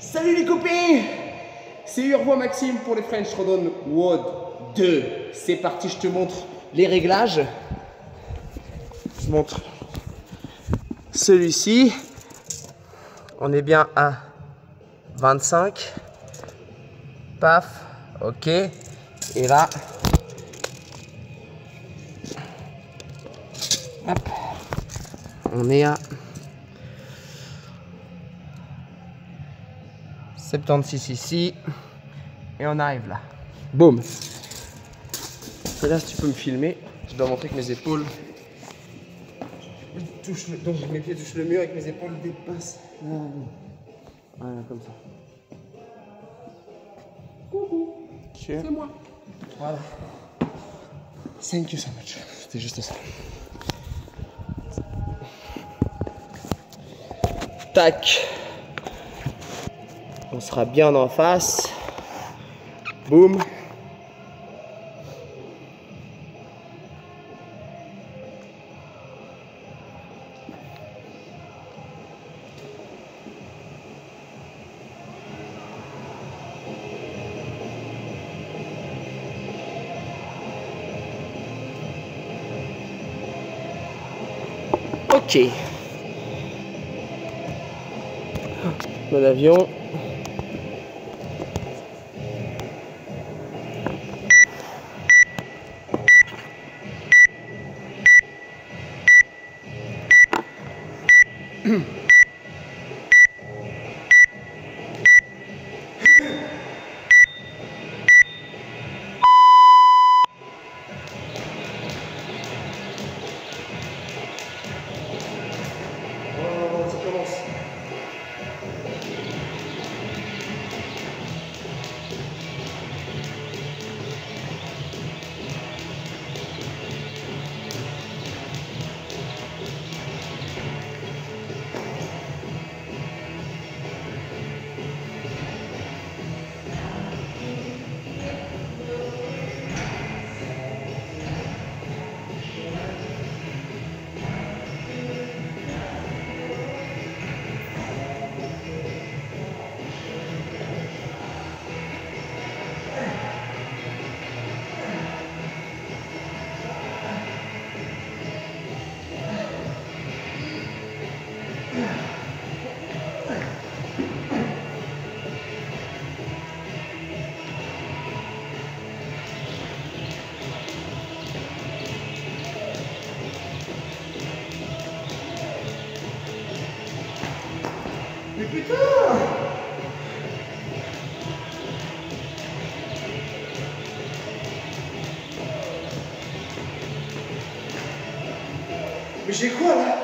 Salut les copains C'est Urvois Maxime pour les French Rodon WOD 2. C'est parti, je te montre les réglages. Je montre celui-ci. On est bien à 25. Paf, ok. Et là, on est à 76 ici. Et on arrive là. Boum. Et là, si tu peux me filmer, je dois montrer que mes épaules touchent le, donc mes pieds touchent le mur et que mes épaules dépassent. Voilà, comme ça. Coucou. C'est moi. Voilà. Thank you so much. C'était juste ça. Tac. On sera bien en face. Boum. Ok. Mon avion. Mais j'ai quoi là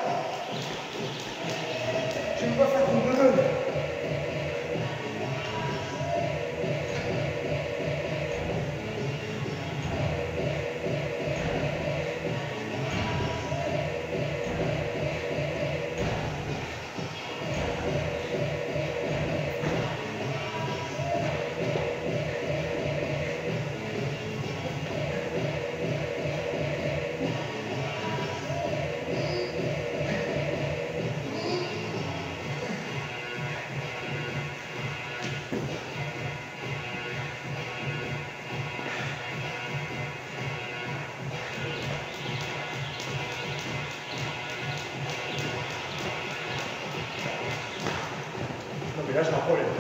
Non mais là